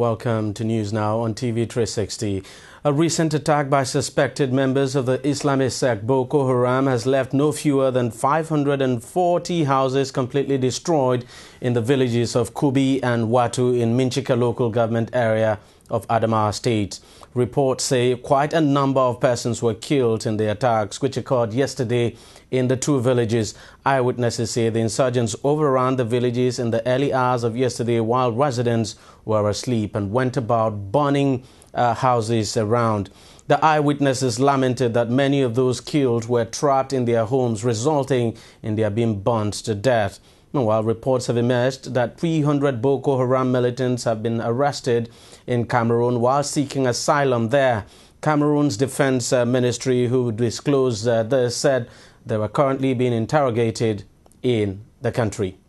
welcome to News Now on TV 360. A recent attack by suspected members of the Islamist sect Boko Haram has left no fewer than 540 houses completely destroyed in the villages of Kubi and Watu in Michika local government area of Adamawa State. Reports say quite a number of persons were killed in the attacks, which occurred yesterday in the two villages. Eyewitnesses say the insurgents overran the villages in the early hours of yesterday while residents were asleep and went about burning uh, houses around. The eyewitnesses lamented that many of those killed were trapped in their homes, resulting in their being burnt to death. Meanwhile, reports have emerged that 300 Boko Haram militants have been arrested in Cameroon while seeking asylum there. Cameroon's defense uh, ministry, who disclosed uh, this, said they were currently being interrogated in the country.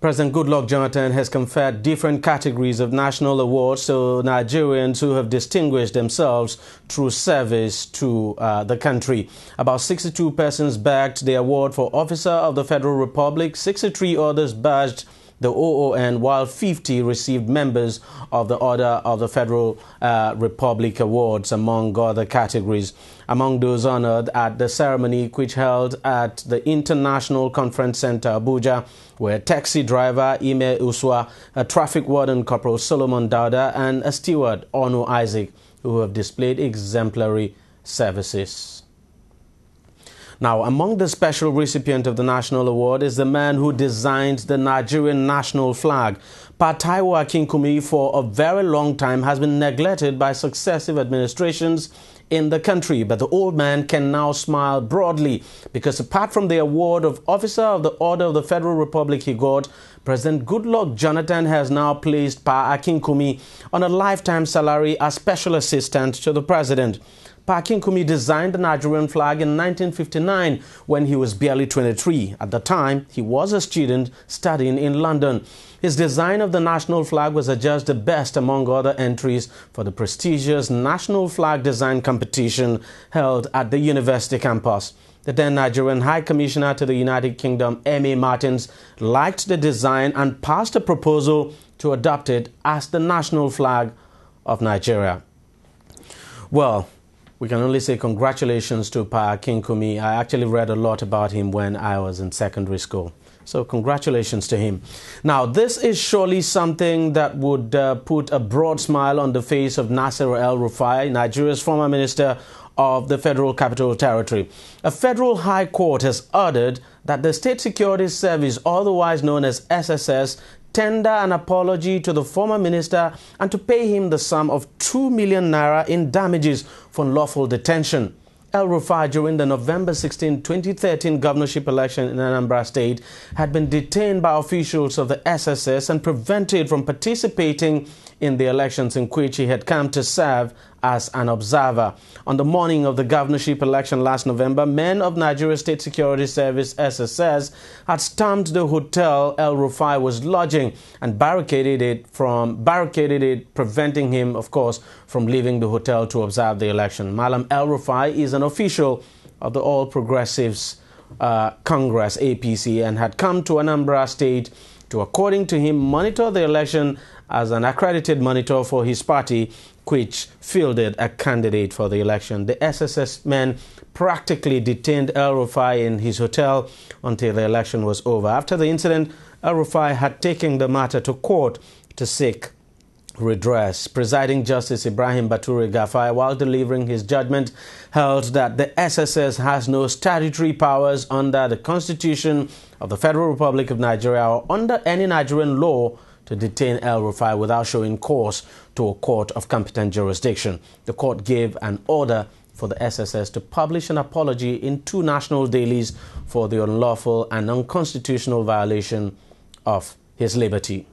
President Goodluck Jonathan has conferred different categories of national awards to Nigerians who have distinguished themselves through service to uh, the country. About 62 persons bagged the award for Officer of the Federal Republic, 63 others badged the OON, while 50 received members of the Order of the Federal uh, Republic Awards, among other categories. Among those honored at the ceremony, which held at the International Conference Center, Abuja, were taxi driver Ime Uswa, a traffic warden Corporal Solomon Dauda, and a steward Ono Isaac, who have displayed exemplary services. Now, among the special recipient of the National Award is the man who designed the Nigerian national flag. Pa Taiwo Akinkunmi, for a very long time, has been neglected by successive administrations in the country. But the old man can now smile broadly because, apart from the award of Officer of the Order of the Federal Republic he got, President Goodluck Jonathan has now placed Pa Akinkunmi on a lifetime salary as special assistant to the president. Pa Akinkunmi designed the Nigerian flag in 1959 when he was barely 23. At the time, he was a student studying in London. His design of the national flag was adjudged the best among other entries for the prestigious National Flag Design Competition held at the university campus. The then Nigerian High Commissioner to the United Kingdom, M.A. Martins, liked the design and passed a proposal to adopt it as the national flag of Nigeria. Well, we can only say congratulations to Pa Akinkunmi. I actually read a lot about him when I was in secondary school. So, congratulations to him. Now, this is surely something that would uh, put a broad smile on the face of Nasir El Rufai, Nigeria's former minister of the Federal Capital Territory. A federal high court has ordered that the State Security Service, otherwise known as SSS, tender an apology to the former minister and to pay him the sum of 2 million naira in damages for unlawful detention. El Rufai, during the November 16, 2013 governorship election in Anambra State, had been detained by officials of the SSS and prevented from participating in the elections in which he had come to serve as an observer. On the morning of the governorship election last November, men of Nigeria State Security Service SSS had stormed the hotel El Rufai was lodging and barricaded it from barricaded it, preventing him, of course, from leaving the hotel to observe the election. Malam El Rufai is an official of the All Progressives uh, Congress APC and had come to Anambra State to, according to him, monitor the election as an accredited monitor for his party, which fielded a candidate for the election. The SSS men practically detained El Rufai in his hotel until the election was over. After the incident, El Rufai had taken the matter to court to seek redress. Presiding Justice Ibrahim Bature Gafai, while delivering his judgment, held that the SSS has no statutory powers under the Constitution of the Federal Republic of Nigeria or under any Nigerian law to detain El Rufai without showing cause to a court of competent jurisdiction. The court gave an order for the SSS to publish an apology in two national dailies for the unlawful and unconstitutional violation of his liberty.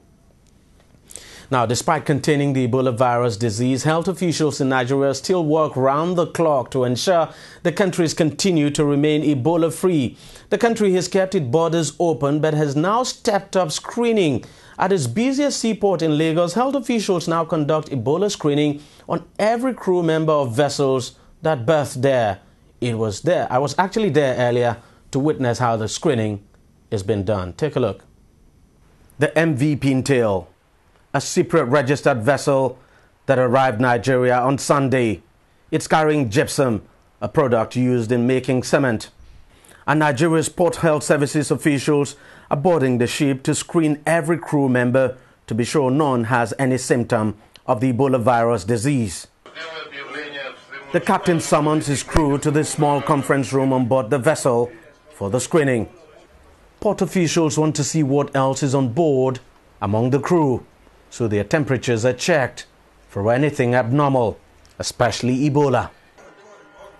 Now, despite containing the Ebola virus disease, health officials in Nigeria still work round the clock to ensure the countries continue to remain Ebola free. The country has kept its borders open but has now stepped up screening. At its busiest seaport in Lagos, health officials now conduct Ebola screening on every crew member of vessels that berth there. It was there. I was actually there earlier to witness how the screening is being done. Take a look. The MV Pintail a Cypriot registered vessel that arrived Nigeria on Sunday. It's carrying gypsum, a product used in making cement. And Nigeria's Port Health Services officials are boarding the ship to screen every crew member to be sure none has any symptom of the Ebola virus disease. The captain summons his crew to the small conference room on board the vessel for the screening. Port officials want to see what else is on board among the crew, so their temperatures are checked for anything abnormal, especially Ebola.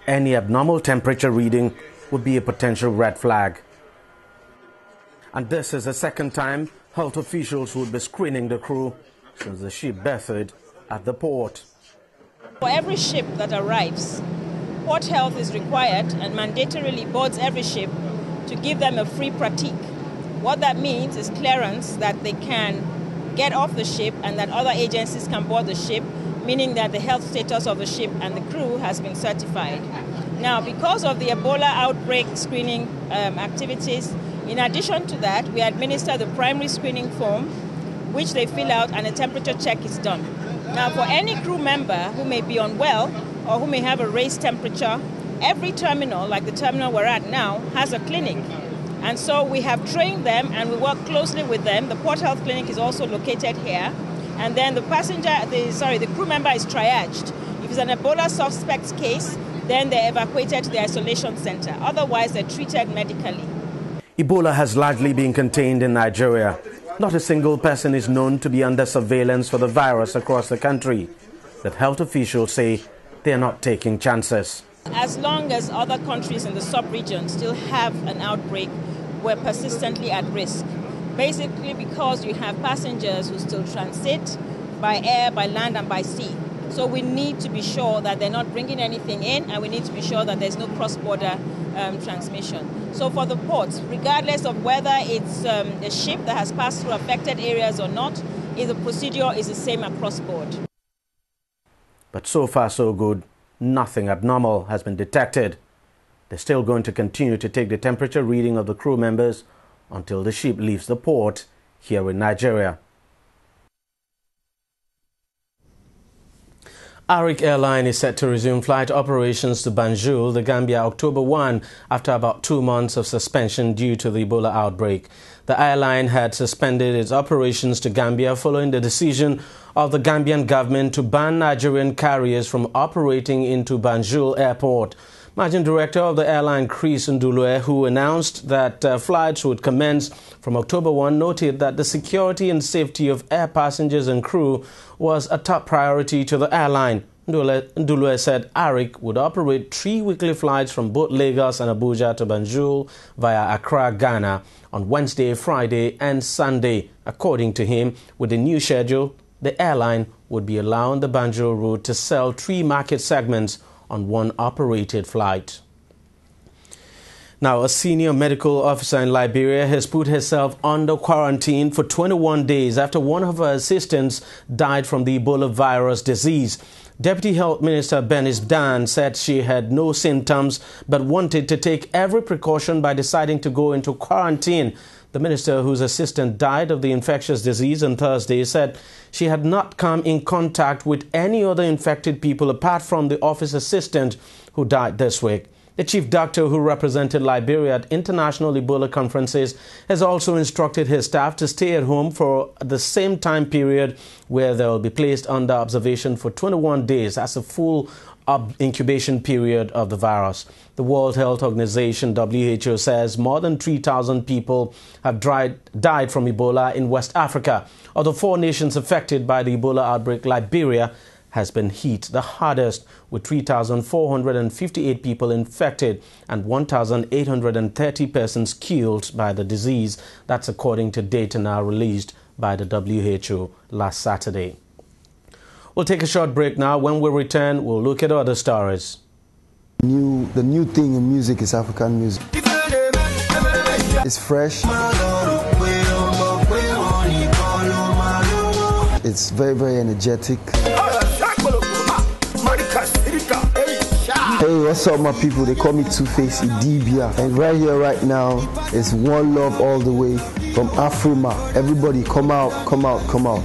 Any abnormal temperature reading would be a potential red flag. And this is the second time health officials would be screening the crew since the ship berthed at the port. For every ship that arrives, Port Health is required and mandatorily boards every ship to give them a free pratique. What that means is clearance that they can get off the ship and that other agencies can board the ship, meaning that the health status of the ship and the crew has been certified. Now, because of the Ebola outbreak screening um, activities, in addition to that, we administer the primary screening form, which they fill out, and a temperature check is done. Now, for any crew member who may be unwell or who may have a raised temperature, every terminal, like the terminal we're at now, has a clinic. And so we have trained them and we work closely with them. The Port Health Clinic is also located here. And then the passenger, the, sorry, the crew member is triaged. If it's an Ebola suspect case, then they're evacuated to the isolation center. Otherwise, they're treated medically. Ebola has largely been contained in Nigeria. Not a single person is known to be under surveillance for the virus across the country. But health officials say they are not taking chances. As long as other countries in the sub-region still have an outbreak, we're persistently at risk. Basically because you have passengers who still transit by air, by land, and by sea. So we need to be sure that they're not bringing anything in, and we need to be sure that there's no cross-border um, transmission. So for the ports, regardless of whether it's um, a ship that has passed through affected areas or not, the procedure is the same across board. But so far, so good nothing abnormal has been detected. They're still going to continue to take the temperature reading of the crew members until the ship leaves the port here in Nigeria. Arik Airline is set to resume flight operations to Banjul, the Gambia, October 1 after about two months of suspension due to the Ebola outbreak. The airline had suspended its operations to Gambia following the decision of the Gambian government to ban Nigerian carriers from operating into Banjul Airport. Managing Director of the airline, Chris Ndulue, who announced that uh, flights would commence from October 1, noted that the security and safety of air passengers and crew was a top priority to the airline. Ndulue said Arik would operate three weekly flights from both Lagos and Abuja to Banjul via Accra, Ghana on Wednesday, Friday, and Sunday. According to him, with the new schedule, the airline would be allowing the Banjul route to sell three market segments on one operated flight. Now, a senior medical officer in Liberia has put herself under quarantine for 21 days after one of her assistants died from the Ebola virus disease. Deputy Health Minister Bernice Dahn said she had no symptoms but wanted to take every precaution by deciding to go into quarantine. The minister, whose assistant died of the infectious disease on Thursday, said she had not come in contact with any other infected people apart from the office assistant who died this week. The chief doctor who represented Liberia at international Ebola conferences has also instructed his staff to stay at home for the same time period where they will be placed under observation for 21 days. That's a full incubation period of the virus. The World Health Organization, WHO, says more than 3,000 people have died, died from Ebola in West Africa. Of the four nations affected by the Ebola outbreak, Liberia has been hit the hardest, with 3,458 people infected and 1,830 persons killed by the disease. That's according to data now released by the WHO last Saturday. We'll take a short break now. When we return, we'll look at other stories. New, the new thing in music is African music. It's fresh. It's very, very energetic. Hey, what's up, my people? They call me Two Face Idibia. And right here, right now, it's One Love all the way from Afrima. Everybody, come out, come out, come out.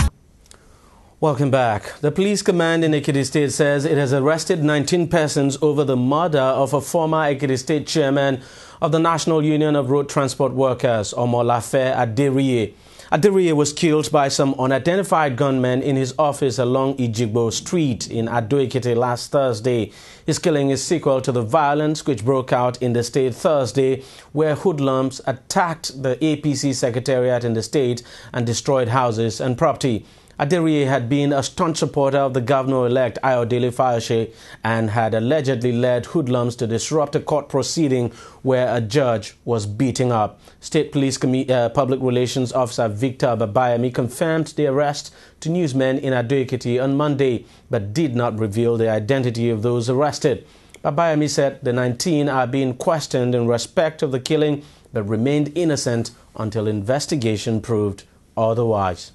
Welcome back. The police command in Ekiti State says it has arrested 19 persons over the murder of a former Ekiti State chairman of the National Union of Road Transport Workers, Omolafe Aderiye. Aderiye was killed by some unidentified gunmen in his office along Ijigbo Street in Ado-Ekiti last Thursday. His killing is sequel to the violence which broke out in the state Thursday, where hoodlums attacked the APC secretariat in the state and destroyed houses and property. Aderiye had been a staunch supporter of the governor-elect Ayodele Fayose and had allegedly led hoodlums to disrupt a court proceeding where a judge was beating up. State Police Com- uh, Public Relations Officer Victor Babayemi confirmed the arrest to newsmen in Ado-Ekiti on Monday, but did not reveal the identity of those arrested. Babayemi said the 19 are being questioned in respect of the killing, but remained innocent until investigation proved otherwise.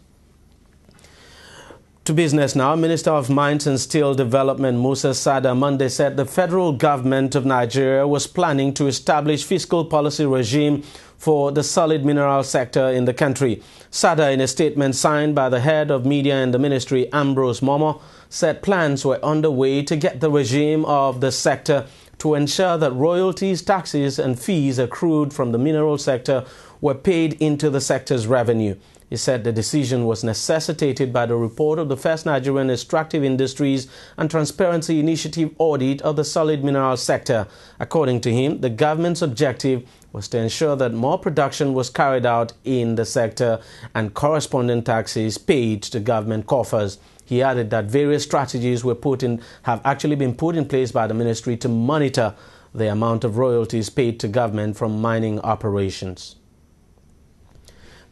To business now, Minister of Mines and Steel Development Musa Sada Monday said the federal government of Nigeria was planning to establish fiscal policy regime for the solid mineral sector in the country. Sada, in a statement signed by the head of media in the ministry, Ambrose Momo, said plans were underway to get the regime of the sector to ensure that royalties, taxes, and fees accrued from the mineral sector were paid into the sector's revenue. He said the decision was necessitated by the report of the First Nigerian Extractive Industries and Transparency Initiative audit of the solid mineral sector. According to him, the government's objective was to ensure that more production was carried out in the sector and corresponding taxes paid to government coffers. He added that various strategies were put in, have actually been put in place by the ministry to monitor the amount of royalties paid to government from mining operations.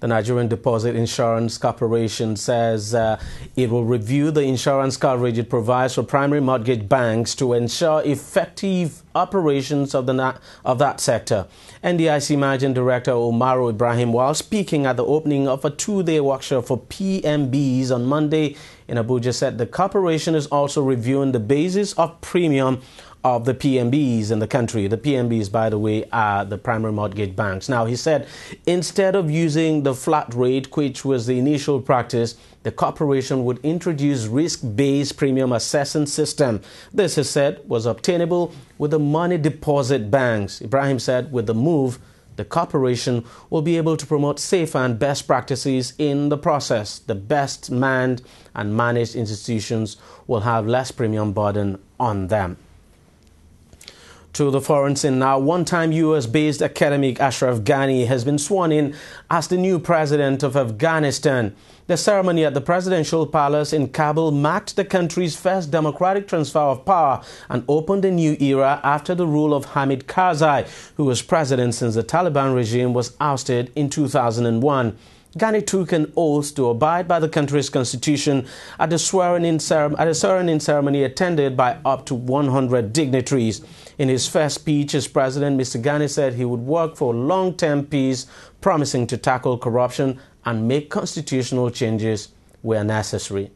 The Nigerian Deposit Insurance Corporation says uh, it will review the insurance coverage it provides for primary mortgage banks to ensure effective operations of, the of that sector. NDIC Managing Director Umaru Ibrahim, while speaking at the opening of a two-day workshop for PMBs on Monday in Abuja, said the corporation is also reviewing the basis of premium of the PMBs in the country. The PMBs, by the way, are the primary mortgage banks. Now, he said instead of using the flat rate, which was the initial practice, the corporation would introduce risk-based premium assessment system. This, he said, was obtainable with the money deposit banks. Ibrahim said with the move, the corporation will be able to promote safer and best practices in the process. The best manned and managed institutions will have less premium burden on them to the foreign scene now. One time US based academic Ashraf Ghani has been sworn in as the new president of Afghanistan. The ceremony at the presidential palace in Kabul marked the country's first democratic transfer of power and opened a new era after the rule of Hamid Karzai, who was president since the Taliban regime was ousted in 2001. Ghani took an oath to abide by the country's constitution at a swearing-in swearing ceremony attended by up to 100 dignitaries. In his first speech as president, Mr. Ghani said he would work for long-term peace, promising to tackle corruption and make constitutional changes where necessary.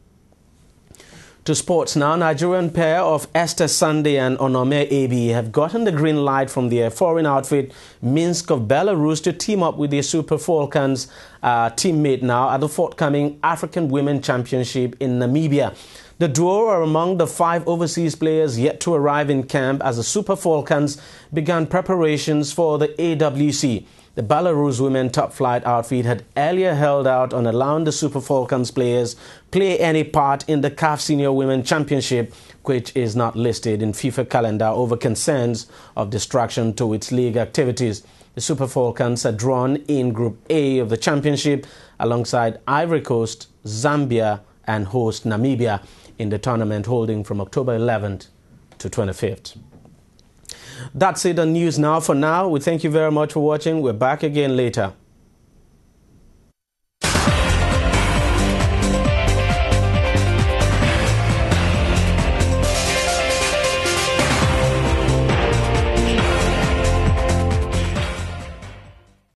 To sports now, Nigerian pair of Esther Sunday and Onome Ebi have gotten the green light from their foreign outfit Minsk of Belarus to team up with their Super Falcons uh, teammate now at the forthcoming African Women Championship in Namibia. The duo are among the five overseas players yet to arrive in camp as the Super Falcons began preparations for the AWC. The Belarus women top flight outfit had earlier held out on allowing the Super Falcons players play any part in the CAF Senior Women Championship, which is not listed in FIFA calendar over concerns of distraction to its league activities. The Super Falcons are drawn in Group A of the championship alongside Ivory Coast, Zambia, and host Namibia in the tournament holding from October 11th to 25th. That's it on News Now for now. We thank you very much for watching. We're back again later.